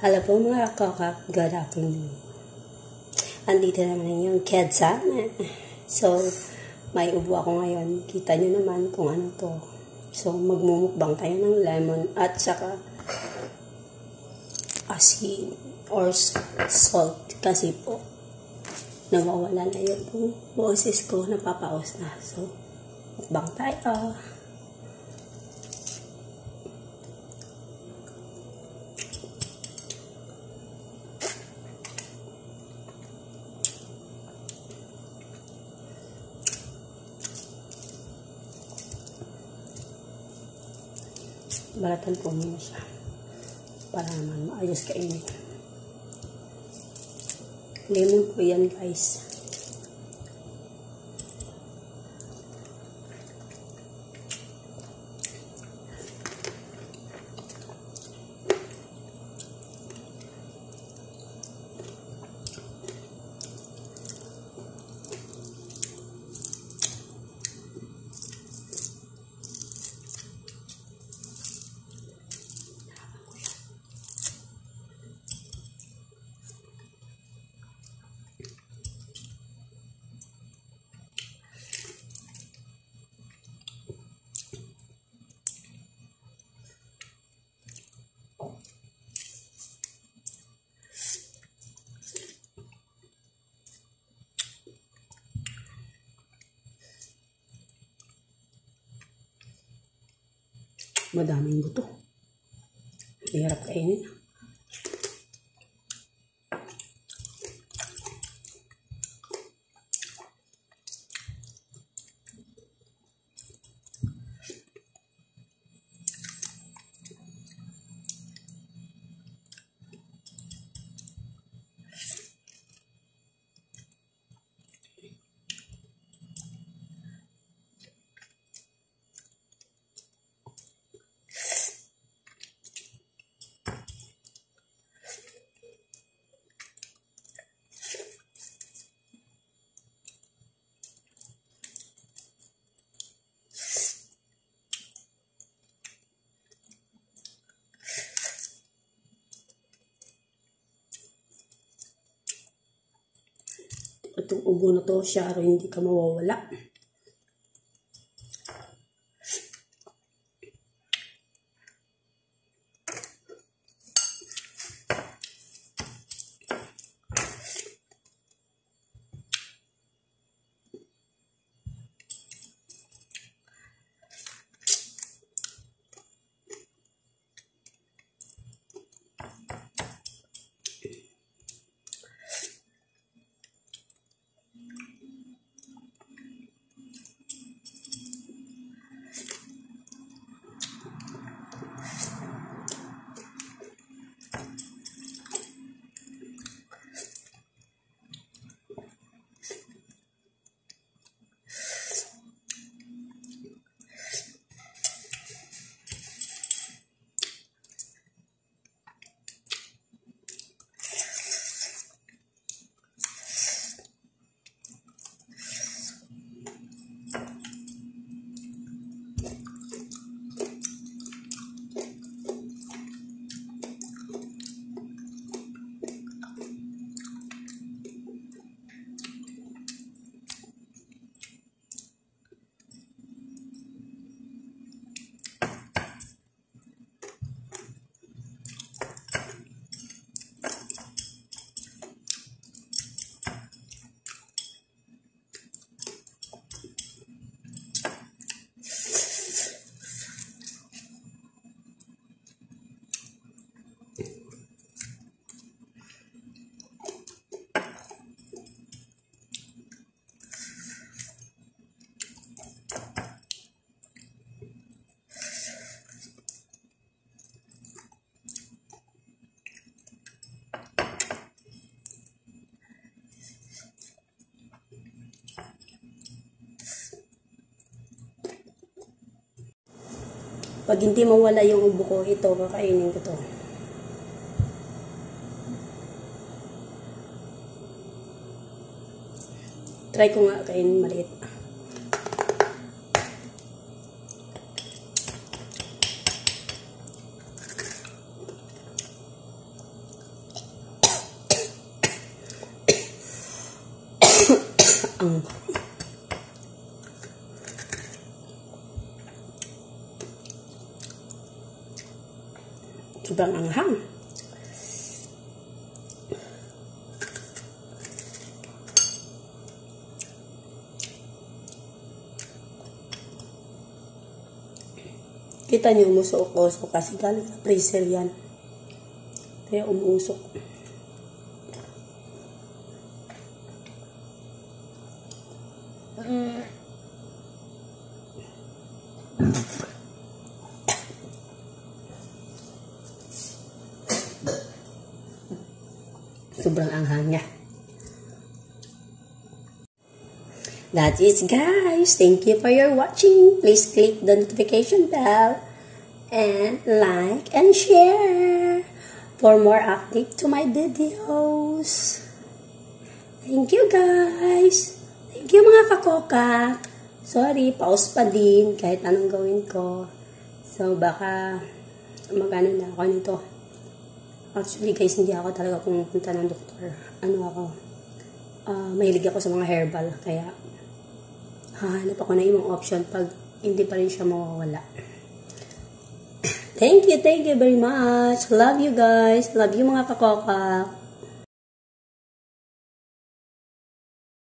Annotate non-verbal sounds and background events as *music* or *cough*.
Hello po mga kakak, good afternoon. Andito naman yung kedsama. So, may ubo ako ngayon. Kita nyo naman kung ano to. So, magmumukbang tayo ng lemon at saka asin or salt kasi po nawawala na yung boses ko, napapaos na. So, mukbang tayo. Balatan po muna siya. Para naman maayos kainin. Lemon po yan guys madaming buto. Hirap kainin. Itong ubo na to, Sharo, hindi ka mawawala. Pag hindi mawala yung ubo ko, ito, kakainin ko to. Try ko nga kainin maliit. *coughs* Ang Sobrang anghang. Kita niyo umusok-usok kasi galing sa freezer yan. Kaya umuusok. Sobrang anghang niya. That is guys. Thank you for your watching. Please click the notification bell and like and share for more update to my videos. Thank you guys. Thank you mga kakoka. Sorry, pause pa din kahit anong gawin ko. So baka magano na ako nito. Actually guys, hindi ako talaga pumupunta ng doktor. Ano ako? Uh, mahilig ako sa mga herbal. Kaya hahanap ako na ibang option pag hindi pa rin siya mawawala. *coughs* Thank you, thank you very much. Love you guys. Love you mga kakoka.